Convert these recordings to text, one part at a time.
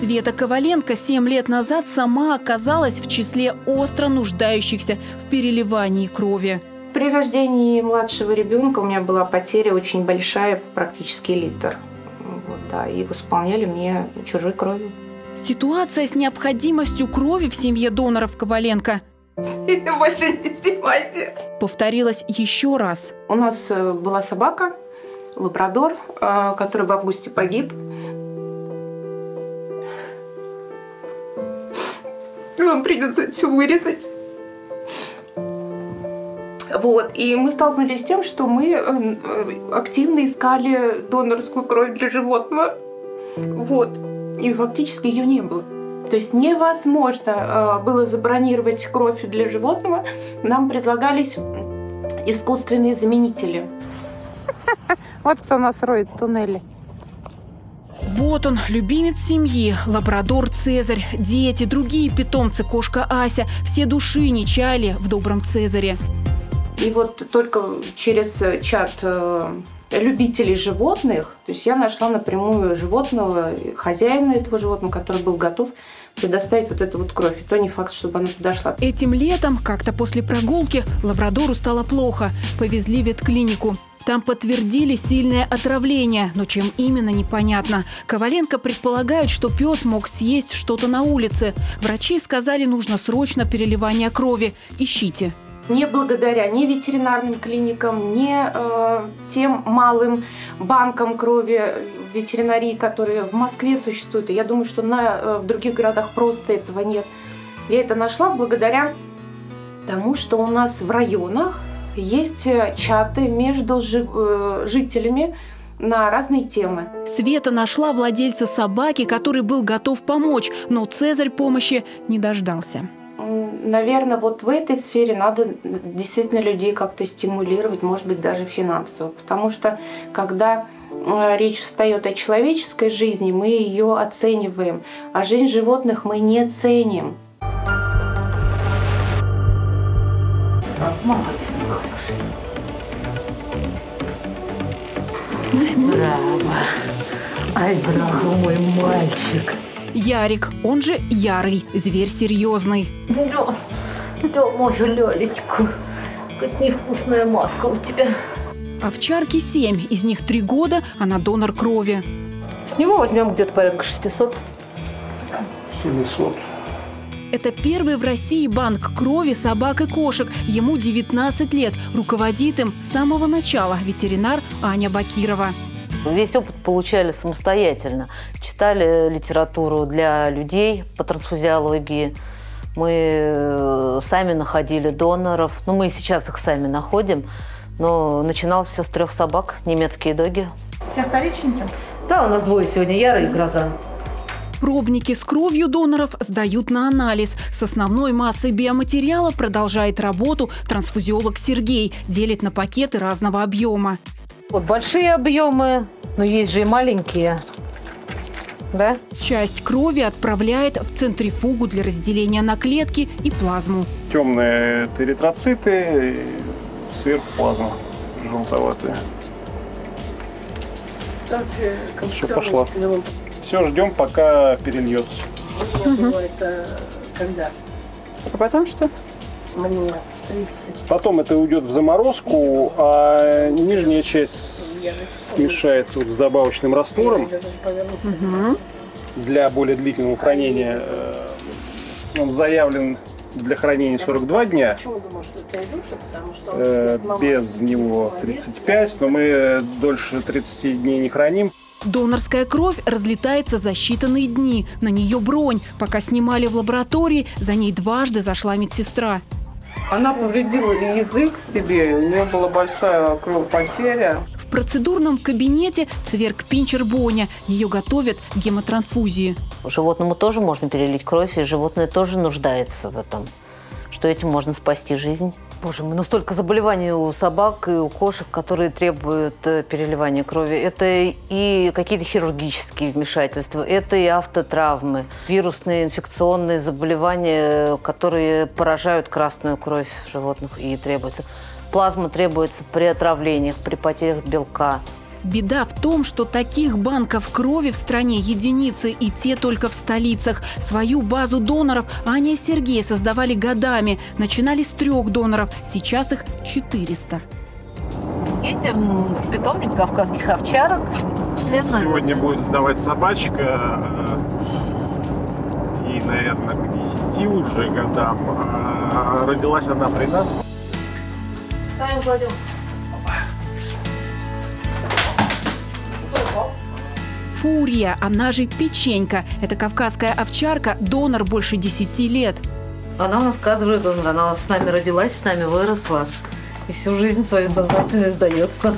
Света Коваленко 7 лет назад сама оказалась в числе остро нуждающихся в переливании крови. При рождении младшего ребенка у меня была потеря очень большая, практически литр. Вот, да, и восполняли мне чужой кровью. Ситуация с необходимостью крови в семье доноров Коваленко Больше не снимайте. повторилась еще раз. У нас э, была собака, лабрадор, э, который в августе погиб. Вам придется это все вырезать. Вот. И мы столкнулись с тем, что мы э, э, активно искали донорскую кровь для животного. Вот. И фактически ее не было. То есть невозможно э, было забронировать кровь для животного. Нам предлагались искусственные заменители. Вот кто нас роет туннели. Вот он, любимец семьи, лабрадор Цезарь, дети, другие питомцы, кошка Ася. Все души не чаяли в добром Цезаре. И вот только через чат э, любителей животных, то есть я нашла напрямую животного, хозяина этого животного, который был готов предоставить вот эту вот кровь. И то не факт, чтобы она подошла. Этим летом, как-то после прогулки, лабрадору стало плохо. Повезли в ветклинику. Там подтвердили сильное отравление, но чем именно непонятно. Коваленко предполагает, что пес мог съесть что-то на улице. Врачи сказали, нужно срочно переливание крови. Ищите. Не благодаря ни ветеринарным клиникам, ни э, тем малым банкам крови ветеринарии, которые в Москве существуют. Я думаю, что на, э, в других городах просто этого нет. Я это нашла благодаря тому, что у нас в районах есть э, чаты между э, жителями на разные темы. Света нашла владельца собаки, который был готов помочь, но Цезарь помощи не дождался. Наверное, вот в этой сфере надо действительно людей как-то стимулировать, может быть, даже финансово. Потому что когда э, речь встает о человеческой жизни, мы ее оцениваем, а жизнь животных мы не ценим. Браво. Ай, браво, мой мальчик. Ярик, он же Ярый, зверь серьезный. Да, да, мою лялечку. Как невкусная маска у тебя. Овчарке 7, из них 3 года, она донор крови. С него возьмем где-то порядка 600. 700. Это первый в России банк крови собак и кошек. Ему 19 лет. Руководит им с самого начала ветеринар Аня Бакирова. Весь опыт получали самостоятельно. Читали литературу для людей по трансфузиологии. Мы э, сами находили доноров. Ну, мы и сейчас их сами находим. Но начиналось все с трех собак, немецкие доги. Все вторичники? Да, у нас двое сегодня, Яра и Гроза. Пробники с кровью доноров сдают на анализ. С основной массой биоматериала продолжает работу трансфузиолог Сергей. Делит на пакеты разного объема. Вот большие объемы, но есть же и маленькие. Да? Часть крови отправляет в центрифугу для разделения на клетки и плазму. Темные эритроциты, и сверху плазма желтоватая. Все, пошла. Все, ждем, пока перельется. когда? А потом что? Мне 30. Потом это уйдет в заморозку, а нижняя часть смешается вот с добавочным раствором для более длительного хранения. Э, Он заявлен для хранения 42 дня, Почему думаешь, что у тебя душа? Потому что он э, без него 35, но мы дольше 30 дней не храним. Донорская кровь разлетается за считанные дни. На нее бронь. Пока снимали в лаборатории, за ней дважды зашла медсестра. Она повредила язык себе, у нее была большая кровопотеря. В процедурном кабинете Цверк Пинчер Боня. Ее готовят к гемотрансфузии. Животному тоже можно перелить кровь, и животное тоже нуждается в этом. Что этим можно спасти жизнь. Боже мой, ну столько заболеваний у собак и у кошек, которые требуют э, переливания крови. Это и какие-то хирургические вмешательства, это и автотравмы, вирусные инфекционные заболевания, э, которые поражают красную кровь животных и требуется. Плазма требуется при отравлениях, при потерях белка. Беда в том, что таких банков крови в стране единицы, и те только в столицах. Свою базу доноров Аня и Сергей создавали годами. Начинали с трех доноров, сейчас их 400. Едем в питомник кавказских овчарок. Сегодня будет сдавать собачка. И, наверное, к 10 уже годам. А Родилась она при нас. Ставим, кладем. Фурия, она же печенька. Это кавказская овчарка, донор больше 10 лет. Она у нас кадровый донор. Она с нами родилась, с нами выросла. И всю жизнь свою сознательно сдается.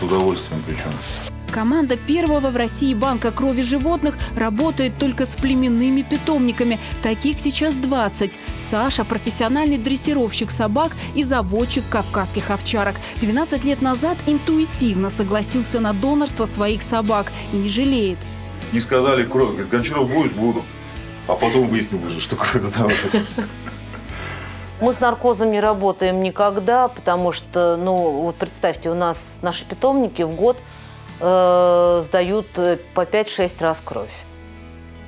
С удовольствием причем. Команда первого в России банка крови животных работает только с племенными питомниками. Таких сейчас 20. Саша – профессиональный дрессировщик собак и заводчик кавказских овчарок. 12 лет назад интуитивно согласился на донорство своих собак и не жалеет. Не сказали кровь. Говорит, Гончаров будешь? Буду. А потом выяснил уже, что кровь сдавалась. Мы с наркозом не работаем никогда, потому что, ну, вот представьте, у нас наши питомники в год э, сдают э, по 5-6 раз кровь.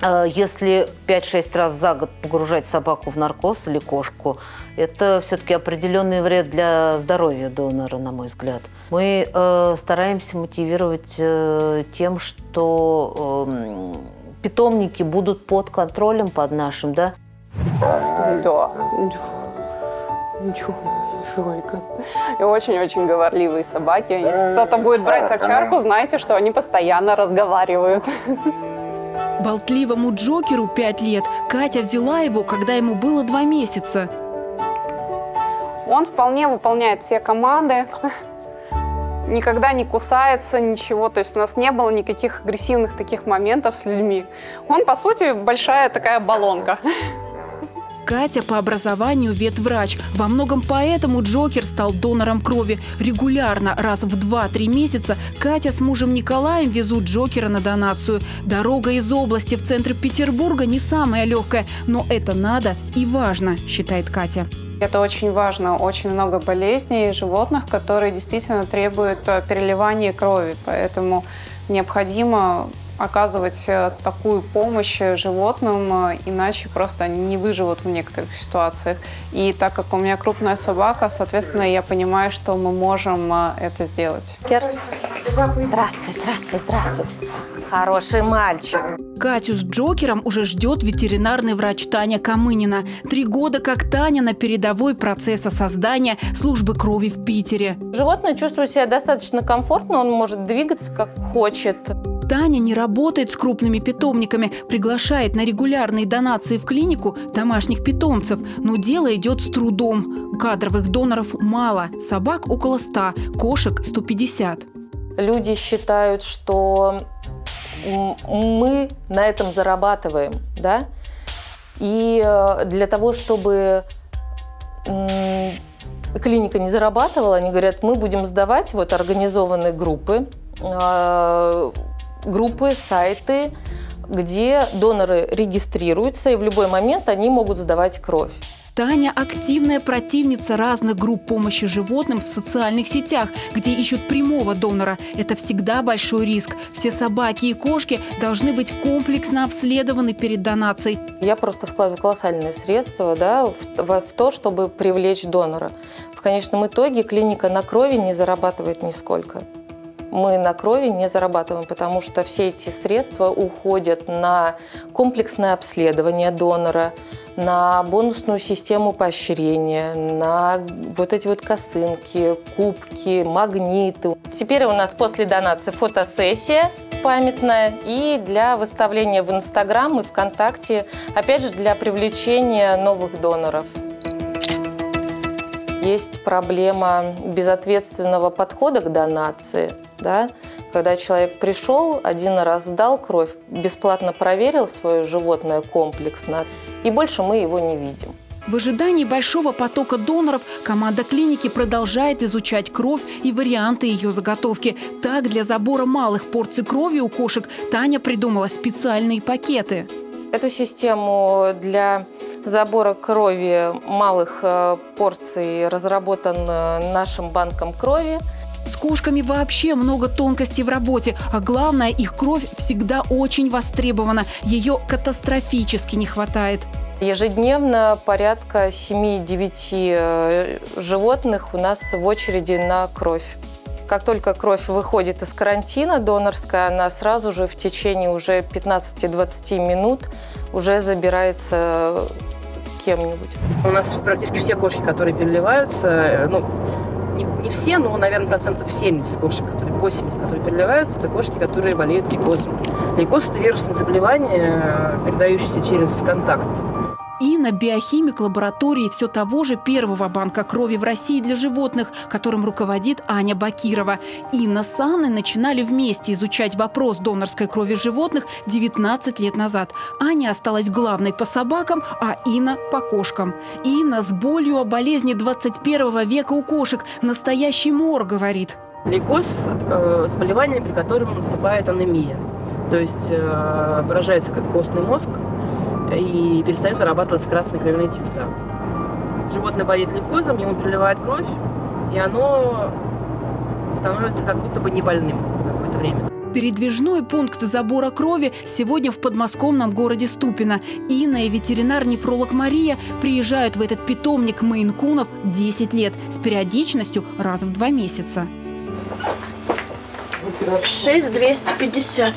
Э, Если 5-6 раз за год погружать собаку в наркоз или кошку, это все-таки определенный вред для здоровья донора, на мой взгляд. Мы стараемся мотивировать тем, что э, питомники будут под контролем, под нашим, да, Да. Ничего, Жойка. И очень-очень говорливые собаки. Если кто-то будет брать овчарку, знайте, что они постоянно разговаривают. Болтливому Джокеру 5 лет. Катя взяла его, когда ему было 2 месяца. Он вполне выполняет все команды. Никогда не кусается, ничего. То есть у нас не было никаких агрессивных таких моментов с людьми. Он, по сути, большая такая баллонка. Катя по образованию ветврач. Во многом поэтому Джокер стал донором крови. Регулярно, раз в 2-3 месяца, Катя с мужем Николаем везут Джокера на донацию. Дорога из области в центр Петербурга не самая легкая, но это надо и важно, считает Катя. Это очень важно. Очень много болезней животных, которые действительно требуют э, переливания крови. Поэтому необходимо оказывать э, такую помощь э, животным, э, иначе просто они не выживут в некоторых ситуациях. И так как у меня крупная собака, соответственно, я понимаю, что мы можем это сделать. Здравствуй, здравствуй, здравствуй. Хороший мальчик. Катю с Джокером уже ждет ветеринарный врач Таня Камынина. Три года как Таня на передовой процесса создания службы крови в Питере. Животное чувствует себя достаточно комфортно, он может двигаться как хочет. Таня не работает с крупными питомниками, приглашает на регулярные донации в клинику домашних питомцев, но дело идет с трудом. Кадровых доноров мало, собак около 100, кошек 150. Люди считают, что мы на этом зарабатываем, да? И э, для того, чтобы клиника не зарабатывала, они говорят, мы будем сдавать вот организованные группы, э, группы, сайты, где доноры регистрируются, и в любой момент они могут сдавать кровь. Таня – активная противница разных групп помощи животным в социальных сетях, где ищут прямого донора. Это всегда большой риск. Все собаки и кошки должны быть комплексно обследованы перед донацией. Я просто вкладываю колоссальные средства да, в, в- в то, чтобы привлечь донора. В конечном итоге клиника на крови не зарабатывает нисколько. Мы на крови не зарабатываем, потому что все эти средства уходят на комплексное обследование донора, на бонусную систему поощрения, на вот эти вот косынки, кубки, магниты. Теперь у нас после донации фотосессия памятная и для выставления в Инстаграм и ВКонтакте, опять же, для привлечения новых доноров. Есть проблема безответственного подхода к донации. Да? Когда человек пришел, один раз сдал кровь, бесплатно проверил свое животное комплексно, и больше мы его не видим. В ожидании большого потока доноров команда клиники продолжает изучать кровь и варианты ее заготовки. Так, для забора малых порций крови у кошек Таня придумала специальные пакеты. Эту систему для забора крови малых э, порций разработан э, нашим банком крови. С кошками вообще много тонкостей в работе, а главное, их кровь всегда очень востребована. Ее катастрофически не хватает. Ежедневно порядка 7-9 животных у нас в очереди на кровь. Как только кровь выходит из карантина донорская, она сразу же в течение уже 15-20 минут уже забирается кем-нибудь. У нас практически все кошки, которые переливаются, э, ну, не, не все, но, наверное, процентов 70 кошек, которые, 80, которые переливаются, это кошки, которые болеют лейкозом. Лейкоз – это вирусное заболевание, э, передающееся через контакт. Инна – биохимик лаборатории все того же первого банка крови в России для животных, которым руководит Аня Бакирова. Инна с Анной начинали вместе изучать вопрос донорской крови животных 19 лет назад. Аня осталась главной по собакам, а Инна – по кошкам. Инна с болью о болезни 21 века у кошек. Настоящий мор, говорит. Лейкоз э, – заболевание, при котором наступает анемия. То есть э, выражается как костный мозг, и перестает вырабатываться красные кровяные телеса. Животное болеет лейкозом, ему переливает кровь, и оно становится как будто бы не больным какое-то время. Передвижной пункт забора крови сегодня в подмосковном городе Ступино. Инна и ветеринар-нефролог Мария приезжают в этот питомник мейнкунов 10 лет с периодичностью раз в два месяца. 6250.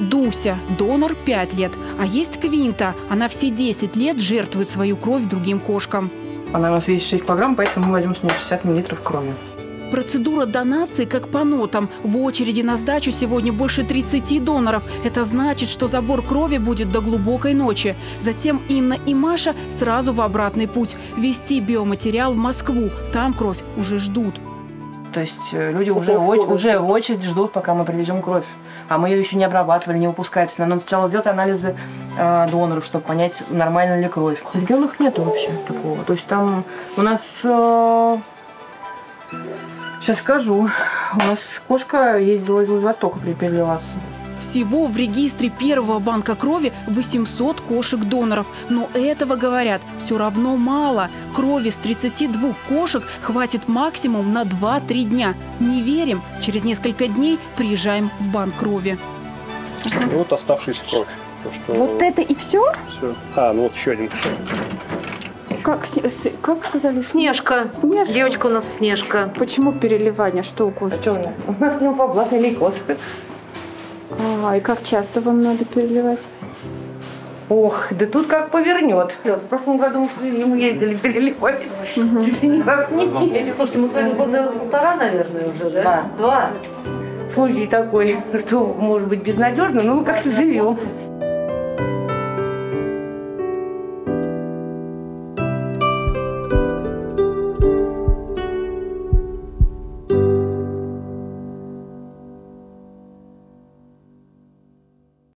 Дуся, донор 5 лет. А есть Квинта. Она все 10 лет жертвует свою кровь другим кошкам. Она у нас весит 6 килограмм, поэтому мы возьмем с нее 60 миллилитров крови. Процедура донации как по нотам. В очереди на сдачу сегодня больше 30 доноров. Это значит, что забор крови будет до глубокой ночи. Затем Инна и Маша сразу в обратный путь. Вести биоматериал в Москву. Там кровь уже ждут. То есть э, люди уже, уже в очередь ждут, пока мы привезем кровь а мы ее еще не обрабатывали, не выпускали. нам надо сначала сделать анализы э, доноров, чтобы понять, нормально ли кровь. В регионах нету вообще такого. То есть там у нас... Э, сейчас скажу. У нас кошка ездила из Владивостока переливаться. Всего в регистре первого банка крови 800 кошек-доноров. Но этого, говорят, все равно мало. Крови с 32 кошек хватит максимум на 2-3 дня. Не верим? Через несколько дней приезжаем в банк крови. И вот оставшаяся кровь. То, что... Вот это и все? Все. А, ну вот еще один кошек. Как, как сказали? Снежка. Снежка. Девочка у нас Снежка. Почему переливание? Что у кошки? А что у нас? У нас неуповластный лейкоз. А, и как часто вам надо переливать? Ох, да тут как повернет. В прошлом году мы ездили, переливались. Угу. Раз в неделю. Слушайте, мы с вами года полтора, наверное, уже, да? Да. Два. Случай такой, что может быть безнадежно, но мы как-то живем.